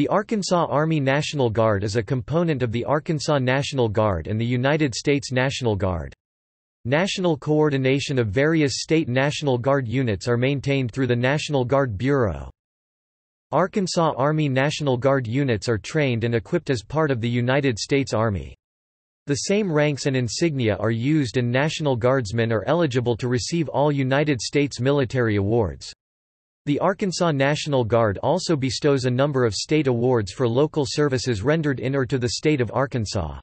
The Arkansas Army National Guard is a component of the Arkansas National Guard and the United States National Guard. National coordination of various state National Guard units are maintained through the National Guard Bureau. Arkansas Army National Guard units are trained and equipped as part of the United States Army. The same ranks and insignia are used and National Guardsmen are eligible to receive all United States military awards. The Arkansas National Guard also bestows a number of state awards for local services rendered in or to the state of Arkansas.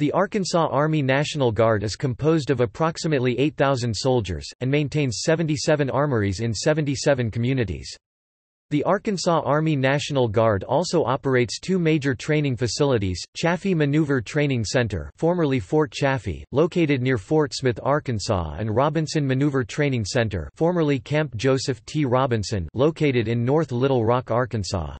The Arkansas Army National Guard is composed of approximately 8,000 soldiers, and maintains 77 armories in 77 communities. The Arkansas Army National Guard also operates two major training facilities, Chaffee Maneuver Training Center formerly Fort Chaffee, located near Fort Smith, Arkansas and Robinson Maneuver Training Center formerly Camp Joseph T. Robinson located in North Little Rock, Arkansas.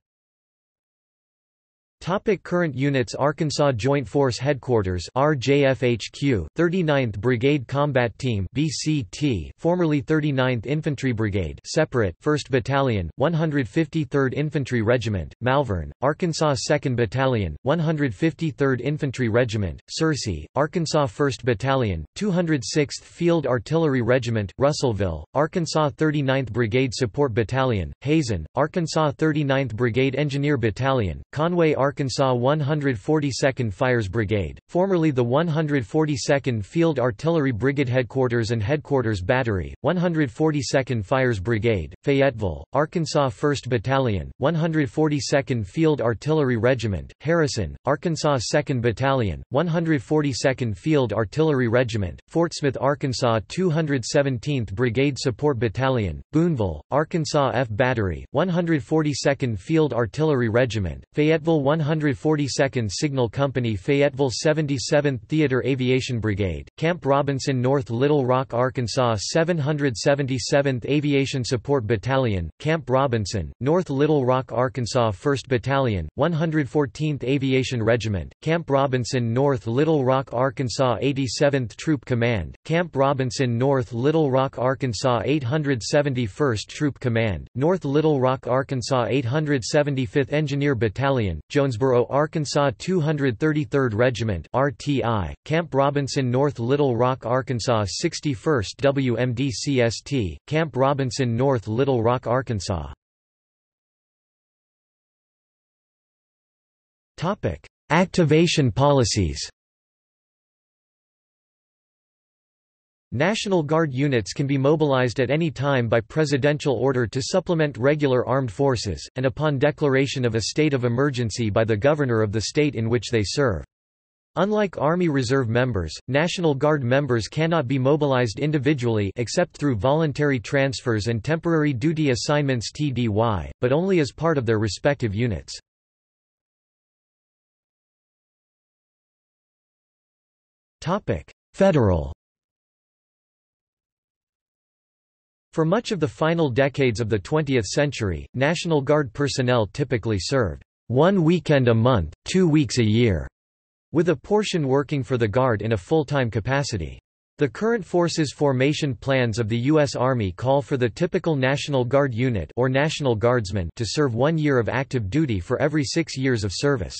Topic current units Arkansas Joint Force Headquarters RJFHQ 39th Brigade Combat Team BCT formerly 39th Infantry Brigade separate 1st Battalion 153rd Infantry Regiment Malvern Arkansas 2nd Battalion 153rd Infantry Regiment Searcy Arkansas 1st Battalion 206th Field Artillery Regiment Russellville Arkansas 39th Brigade Support Battalion Hazen Arkansas 39th Brigade Engineer Battalion Conway Arkansas 142nd Fires Brigade, formerly the 142nd Field Artillery Brigade Headquarters and Headquarters Battery, 142nd Fires Brigade, Fayetteville, Arkansas 1st Battalion, 142nd Field Artillery Regiment, Harrison, Arkansas 2nd Battalion, 142nd Field Artillery Regiment, Fort Smith, Arkansas 217th Brigade Support Battalion, Booneville, Arkansas F Battery, 142nd Field Artillery Regiment, Fayetteville 142nd Signal Company Fayetteville 77th Theater Aviation Brigade, Camp Robinson North Little Rock, Arkansas 777th Aviation Support Battalion, Camp Robinson, North Little Rock, Arkansas 1st Battalion, 114th Aviation Regiment, Camp Robinson North Little Rock, Arkansas 87th Troop Command, Camp Robinson North Little Rock, Arkansas 871st Troop Command, North Little Rock, Arkansas 875th Engineer Battalion, Jones Jonesboro, Arkansas 233rd Regiment RTI, Camp Robinson North Little Rock, Arkansas 61st WMDCST, Camp Robinson North Little Rock, Arkansas. Activation policies National Guard units can be mobilized at any time by presidential order to supplement regular armed forces, and upon declaration of a state of emergency by the governor of the state in which they serve. Unlike Army Reserve members, National Guard members cannot be mobilized individually except through voluntary transfers and temporary duty assignments TDY, but only as part of their respective units. Federal For much of the final decades of the 20th century, National Guard personnel typically served one weekend a month, two weeks a year, with a portion working for the Guard in a full-time capacity. The current forces formation plans of the U.S. Army call for the typical National Guard unit or National Guardsman to serve one year of active duty for every six years of service.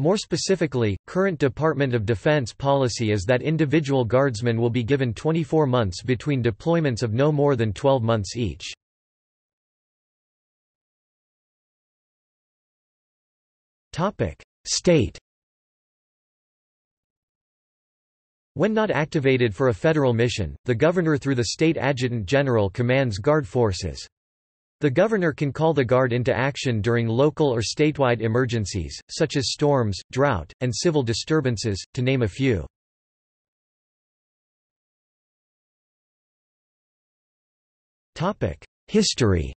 More specifically, current Department of Defense policy is that individual guardsmen will be given 24 months between deployments of no more than 12 months each. State When not activated for a federal mission, the governor through the state adjutant general commands guard forces. The governor can call the Guard into action during local or statewide emergencies, such as storms, drought, and civil disturbances, to name a few. History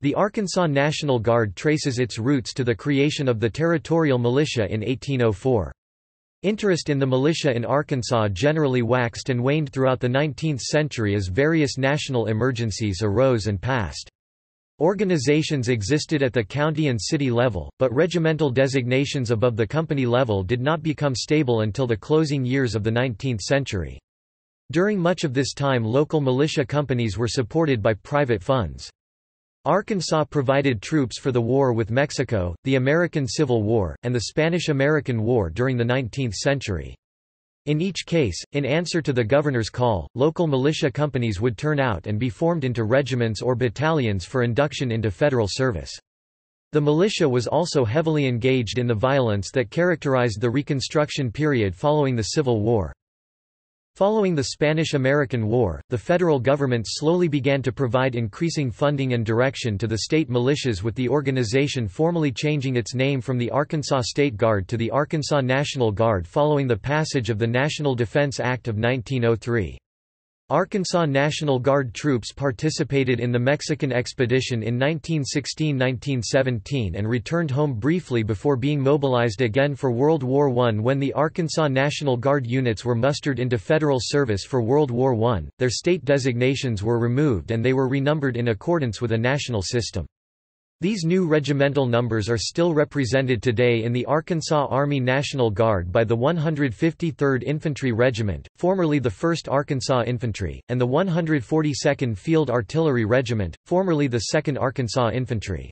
The Arkansas National Guard traces its roots to the creation of the Territorial Militia in 1804. Interest in the militia in Arkansas generally waxed and waned throughout the 19th century as various national emergencies arose and passed. Organizations existed at the county and city level, but regimental designations above the company level did not become stable until the closing years of the 19th century. During much of this time local militia companies were supported by private funds. Arkansas provided troops for the war with Mexico, the American Civil War, and the Spanish–American War during the 19th century. In each case, in answer to the governor's call, local militia companies would turn out and be formed into regiments or battalions for induction into federal service. The militia was also heavily engaged in the violence that characterized the Reconstruction period following the Civil War. Following the Spanish–American War, the federal government slowly began to provide increasing funding and direction to the state militias with the organization formally changing its name from the Arkansas State Guard to the Arkansas National Guard following the passage of the National Defense Act of 1903. Arkansas National Guard troops participated in the Mexican expedition in 1916–1917 and returned home briefly before being mobilized again for World War I. When the Arkansas National Guard units were mustered into federal service for World War I, their state designations were removed and they were renumbered in accordance with a national system. These new regimental numbers are still represented today in the Arkansas Army National Guard by the 153rd Infantry Regiment, formerly the 1st Arkansas Infantry, and the 142nd Field Artillery Regiment, formerly the 2nd Arkansas Infantry.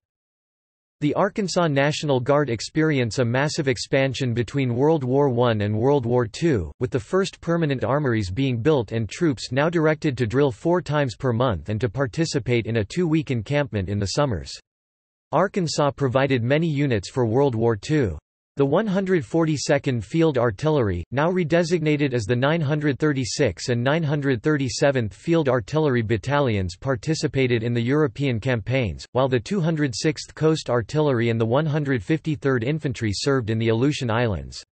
The Arkansas National Guard experience a massive expansion between World War I and World War II, with the first permanent armories being built and troops now directed to drill four times per month and to participate in a two-week encampment in the summers. Arkansas provided many units for World War II. The 142nd Field Artillery, now redesignated as the 936 and 937th Field Artillery Battalions participated in the European campaigns, while the 206th Coast Artillery and the 153rd Infantry served in the Aleutian Islands.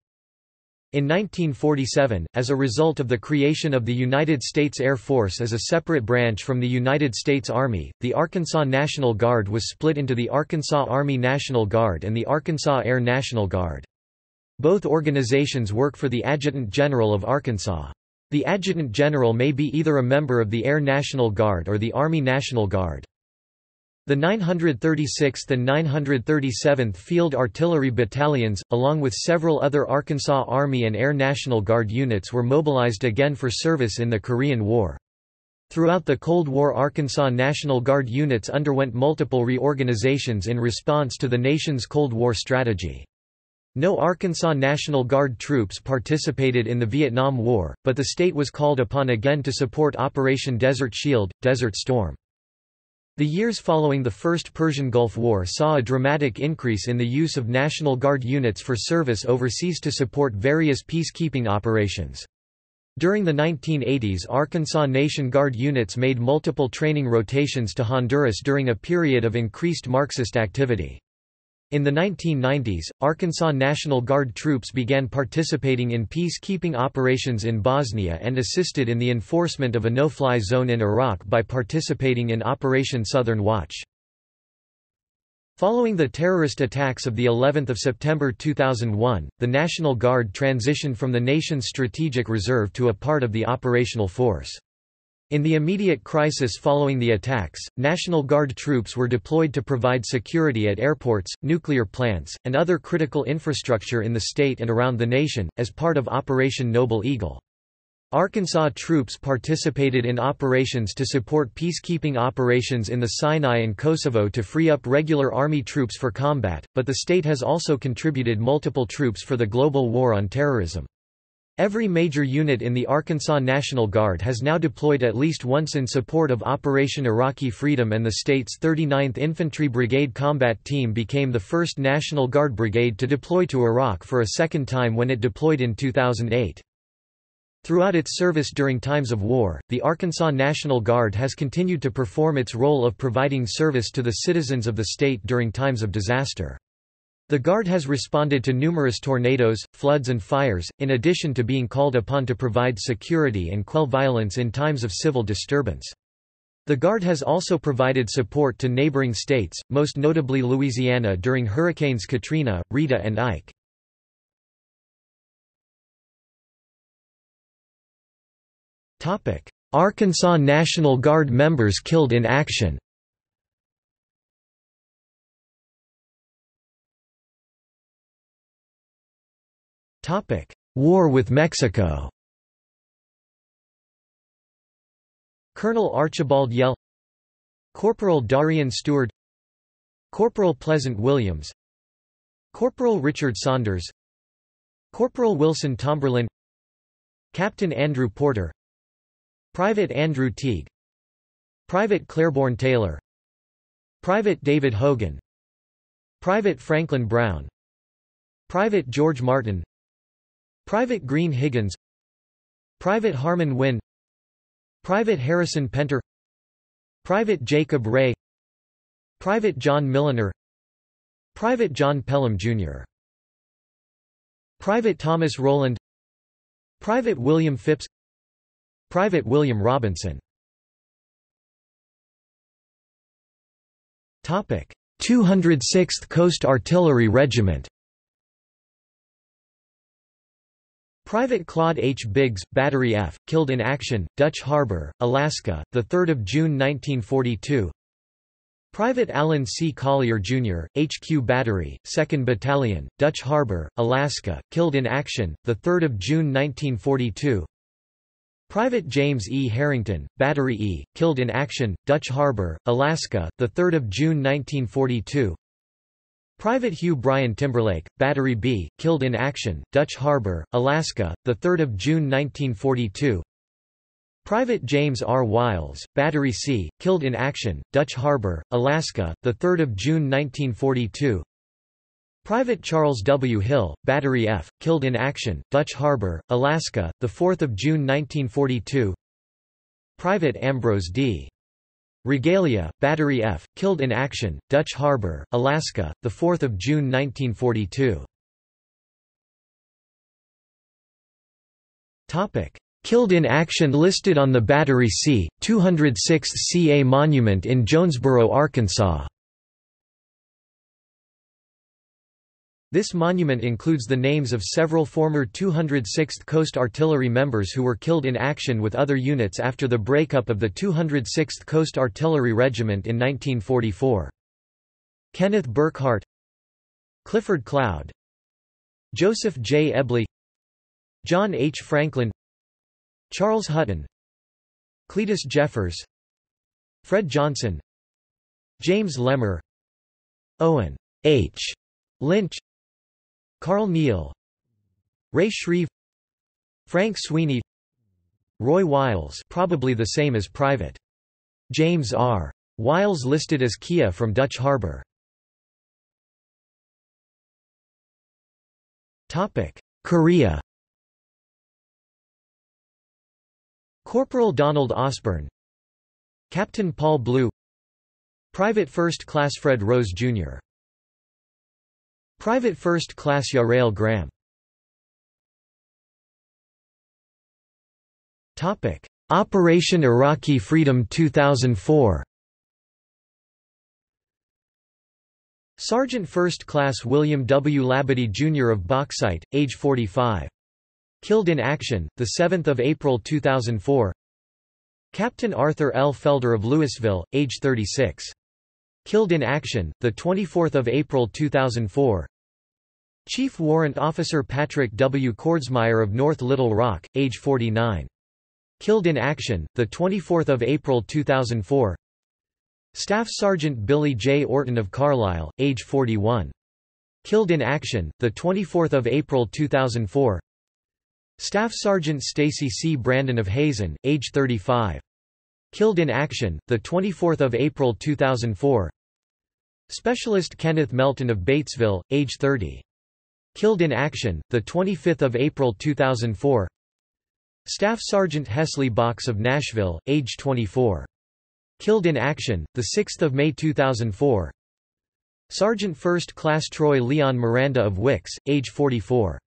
In 1947, as a result of the creation of the United States Air Force as a separate branch from the United States Army, the Arkansas National Guard was split into the Arkansas Army National Guard and the Arkansas Air National Guard. Both organizations work for the Adjutant General of Arkansas. The Adjutant General may be either a member of the Air National Guard or the Army National Guard. The 936th and 937th Field Artillery Battalions, along with several other Arkansas Army and Air National Guard units were mobilized again for service in the Korean War. Throughout the Cold War Arkansas National Guard units underwent multiple reorganizations in response to the nation's Cold War strategy. No Arkansas National Guard troops participated in the Vietnam War, but the state was called upon again to support Operation Desert Shield, Desert Storm. The years following the First Persian Gulf War saw a dramatic increase in the use of National Guard units for service overseas to support various peacekeeping operations. During the 1980s Arkansas Nation Guard units made multiple training rotations to Honduras during a period of increased Marxist activity. In the 1990s, Arkansas National Guard troops began participating in peacekeeping operations in Bosnia and assisted in the enforcement of a no-fly zone in Iraq by participating in Operation Southern Watch. Following the terrorist attacks of the 11th of September 2001, the National Guard transitioned from the nation's strategic reserve to a part of the operational force. In the immediate crisis following the attacks, National Guard troops were deployed to provide security at airports, nuclear plants, and other critical infrastructure in the state and around the nation, as part of Operation Noble Eagle. Arkansas troops participated in operations to support peacekeeping operations in the Sinai and Kosovo to free up regular Army troops for combat, but the state has also contributed multiple troops for the global war on terrorism. Every major unit in the Arkansas National Guard has now deployed at least once in support of Operation Iraqi Freedom and the state's 39th Infantry Brigade Combat Team became the first National Guard brigade to deploy to Iraq for a second time when it deployed in 2008. Throughout its service during times of war, the Arkansas National Guard has continued to perform its role of providing service to the citizens of the state during times of disaster. The Guard has responded to numerous tornadoes, floods and fires, in addition to being called upon to provide security and quell violence in times of civil disturbance. The Guard has also provided support to neighboring states, most notably Louisiana during Hurricanes Katrina, Rita and Ike. Arkansas National Guard members killed in action War with Mexico. Colonel Archibald Yell Corporal Darian Stewart Corporal Pleasant Williams Corporal Richard Saunders Corporal Wilson Tomberlin Captain Andrew Porter Private Andrew Teague Private Claiborne Taylor Private David Hogan Private Franklin Brown Private George Martin Private Green Higgins Private Harmon Wynne Private Harrison Penter Private Jacob Ray Private John Milliner Private John Pelham, Jr. Private Thomas Rowland Private William Phipps Private William Robinson 206th Coast Artillery Regiment Private Claude H. Biggs, Battery F, killed in action, Dutch Harbor, Alaska, 3 June 1942 Private Alan C. Collier, Jr., HQ Battery, 2nd Battalion, Dutch Harbor, Alaska, killed in action, 3 June 1942 Private James E. Harrington, Battery E, killed in action, Dutch Harbor, Alaska, 3 June 1942 Private Hugh Brian Timberlake, Battery B, killed in action, Dutch Harbor, Alaska, 3 June 1942 Private James R. Wiles, Battery C, killed in action, Dutch Harbor, Alaska, 3 June 1942 Private Charles W. Hill, Battery F, killed in action, Dutch Harbor, Alaska, 4 June 1942 Private Ambrose D. Regalia, Battery F, killed in action, Dutch Harbor, Alaska, 4 June 1942. Killed in action listed on the Battery C, 206th CA Monument in Jonesboro, Arkansas This monument includes the names of several former 206th Coast Artillery members who were killed in action with other units after the breakup of the 206th Coast Artillery Regiment in 1944. Kenneth Burkhart Clifford Cloud Joseph J. Ebley John H. Franklin Charles Hutton Cletus Jeffers Fred Johnson James Lemmer Owen H. Lynch Carl Neal Ray Shreve Frank Sweeney Roy Wiles probably the same as Private. James R. Wiles listed as Kia from Dutch Harbor. Korea Corporal Donald Osborne Captain Paul Blue Private First Class Fred Rose, Jr. Private First Class Yarail Graham Operation Iraqi Freedom 2004 Sergeant First Class William W. Labadie Jr. of Bauxite, age 45. Killed in action, 7 April 2004 Captain Arthur L. Felder of Louisville, age 36. Killed in action, 24 April 2004 Chief Warrant Officer Patrick W. Kordsmeyer of North Little Rock, age 49. Killed in action, 24 April 2004 Staff Sergeant Billy J. Orton of Carlisle, age 41. Killed in action, 24 April 2004 Staff Sergeant Stacy C. Brandon of Hazen, age 35. Killed in action, 24 April 2004 Specialist Kenneth Melton of Batesville, age 30. Killed in action, 25 April 2004 Staff Sergeant Hesley Box of Nashville, age 24. Killed in action, 6 May 2004 Sergeant First Class Troy Leon Miranda of Wickes, age 44.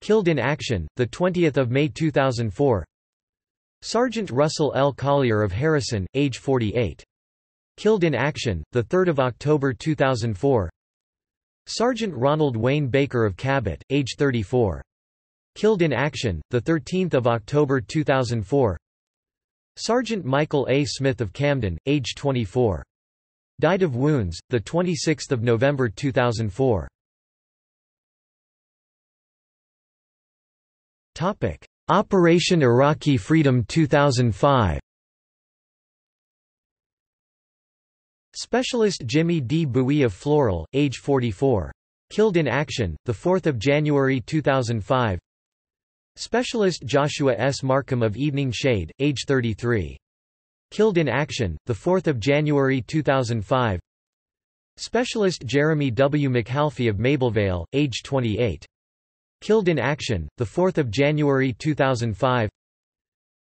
Killed in action, 20 May 2004 Sergeant Russell L. Collier of Harrison, age 48. Killed in action, 3 October 2004 Sergeant Ronald Wayne Baker of Cabot, age 34. Killed in action, 13 October 2004 Sergeant Michael A. Smith of Camden, age 24. Died of wounds, 26 November 2004. Operation Iraqi Freedom 2005 Specialist Jimmy D. Bowie of Floral, age 44. Killed in action, 4 January 2005 Specialist Joshua S. Markham of Evening Shade, age 33. Killed in action, 4 January 2005 Specialist Jeremy W. McHalffey of Mabelvale, age 28. Killed in action, 4 January 2005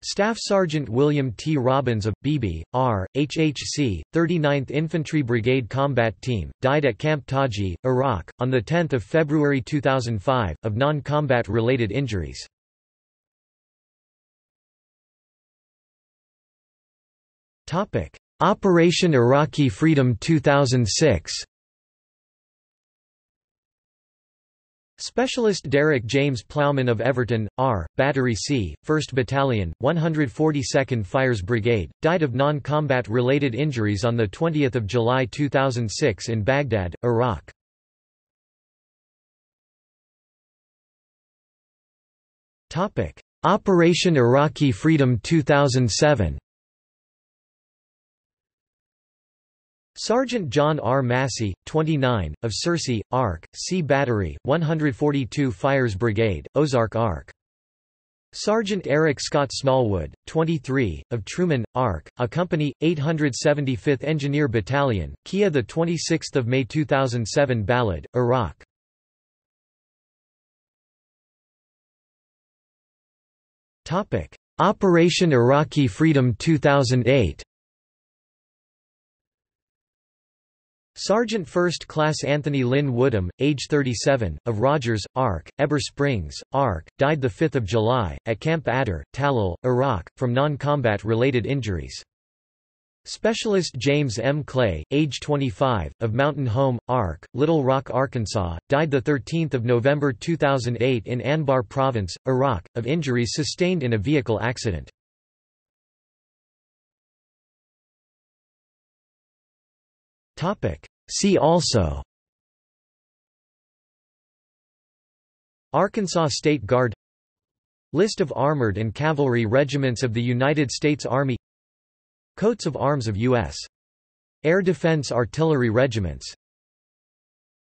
Staff Sergeant William T. Robbins of, Beebe, R, HHC, 39th Infantry Brigade Combat Team, died at Camp Taji, Iraq, on 10 February 2005, of non-combat related injuries. Operation Iraqi Freedom 2006 Specialist Derek James Plowman of Everton, R, Battery C, 1st Battalion, 142nd Fires Brigade, died of non-combat related injuries on 20 July 2006 in Baghdad, Iraq. Operation Iraqi Freedom 2007 Sergeant John R. Massey, 29, of Searcy, Ark, C Battery, 142 Fires Brigade, Ozark Ark. Sergeant Eric Scott Smallwood, 23, of Trumann, Ark, a company, 875th Engineer Battalion, Kia 26 May 2007 Balad, Iraq. Operation Iraqi Freedom 2008 Sergeant First Class Anthony Lynn Woodham, age 37, of Rogers, Ark, Heber Springs, Ark, died 5 July, at Camp Adder, Tallil, Iraq, from non-combat related injuries. Specialist James M. Clay, age 25, of Mountain Home, Ark, Little Rock, Arkansas, died 13 November 2008 in Anbar Province, Iraq, of injuries sustained in a vehicle accident. See also. Arkansas State Guard. List of armored and cavalry regiments of the United States Army. Coats of arms of U.S. Air Defense Artillery regiments